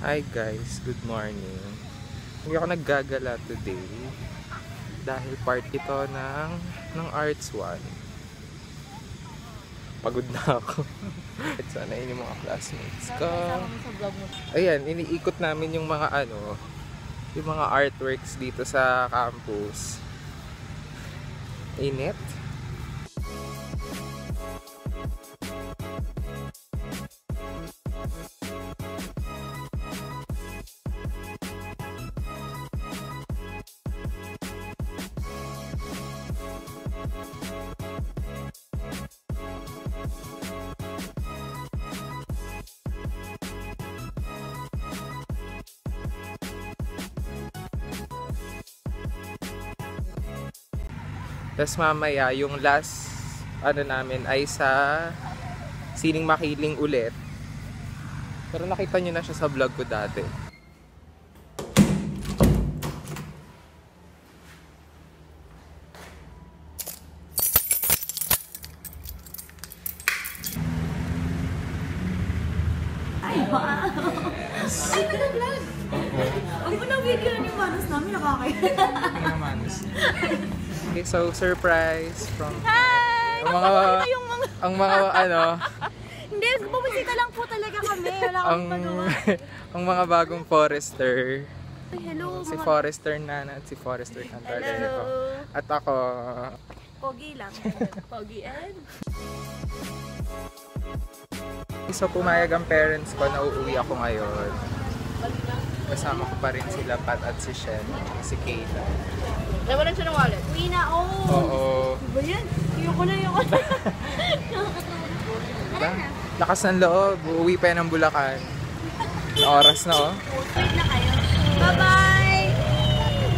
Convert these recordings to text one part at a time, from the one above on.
Hi guys, good morning. Hindi ako naggagala today dahil part ito ng ng Arts 1. Pagod na ako. At sana yun yung mga classmates ko. Ayan, iniikot namin yung mga ano, yung mga artworks dito sa campus. Init. Tapos mamaya, yung last ano namin ay sa Sining Makiling ulit. Pero nakita nyo na siya sa vlog ko dati. Ay, wow! Ay, nag-vlog! Ang mo na video ni Manos namin, nakakaya. Okay, so surprise from Hi! Ang mga- Nakakita yung mga... ang mga ano, Hindi, bubusita lang po talaga kami. Wala ang ang mga bagong forester. Ay, hello, Si mga... Forester Nana at si Forester Cantalero. Hello! At ako, Pogi lang. Pogi and... so pumayag ang parents ko na uuwi ako ngayon. Kasama ko pa rin sila Pat at si Shen, si Kayla. Nawalan siya ng wallet. Uwi na, oh! Oo. Diba yan? Ayoko na, ayoko na. Diba? Lakas ng loob, uuwi pa yan ng Bulacan. Oras na oh. Wait na kayo. Bye-bye!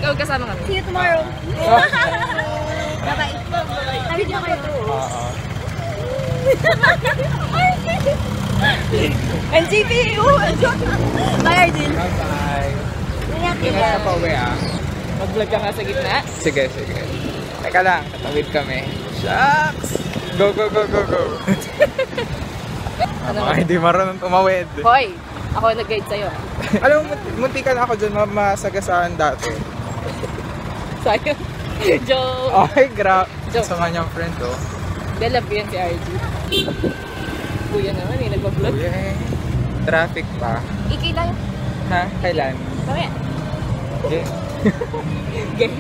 Ikaw kasama kami. See you tomorrow. Bye-bye. Tawid na kayo. Oo. NCP! Bye, Arjun. Bye-bye. Ingat ka pa uwi ah. Mag-vlog ka nga sa gitna. Sige, sige. Teka lang, tatawid kami. Shucks! Go, go, go, go, go! Ang mga hindi marunong tumawid. Hoy! Ako ang nag-guide sa'yo. ah. Alam mo, munti ka na ako dyan, ma- masagasaan dati. Sayang. Joke. Okay, grab. Sama niyang friend, oh. Dalab yan si RG. Kuya naman eh, nagpa-vlog. Kuya, eh. Traffic pa. Tayo. Ha? Kailan? Mamaya. Okay. Gay.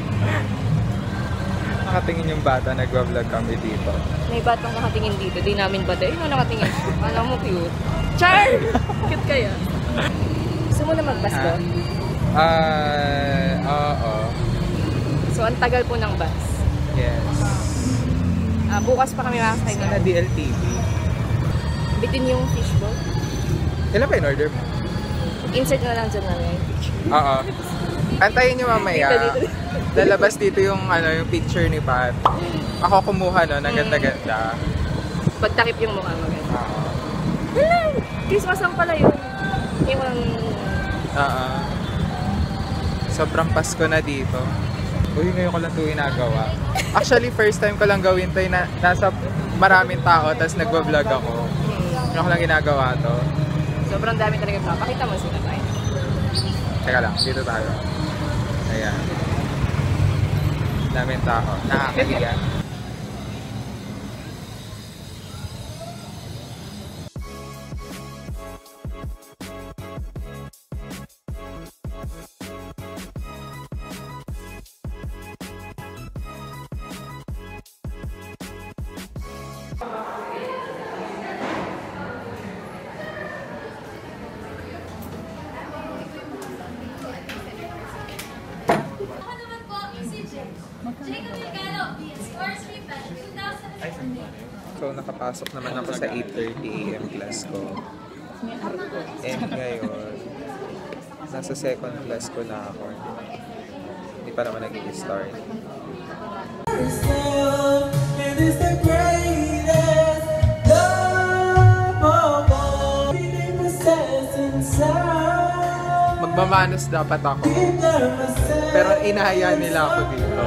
Nakatingin yung bata, nagwa-vlog kami dito. May batang nakatingin dito. Di namin ba tayo? Yung nakatingin. Alam mo cute. Char! cute kaya. Gusto mo na magbasko? Ah, oo. So, ang tagal po ng bus. Yes. Ah, bukas pa kami makakasay Sana na. DLTV. Bitin yung fishbowl. Ilan ba in order mo? Insert na lang dyan namin yung picture. Oo. Antayin nyo mamaya. Lalabas dito yung ano yung picture ni Pat. Ako kumuha no, ng ganda-ganda. Pagtakip yung mukha mo. ganun. Oo. Hello! Christmas lang pala yun. Yung Oo. Sobrang Pasko na dito. Uy, ngayon ko lang ito ginagawa. Actually, first time ko lang gawin to na nasa maraming tao, tapos nagwa-vlog ako. hmm, Ano ko lang ginagawa to. sobrang dami talaga yung Pakita mo sila tayo. Teka lang, dito tayo. Ayan. Daming tao. Nakakahiya. Jacob Mercado, Scores Refresh 2000. So, nakapasok naman ako sa 8.30 a.m. class ko. And ngayon, nasa second class ko na ako. Hindi pa naman nag-i-start. Mamanos dapat ako. Pero inaya nila ako dito.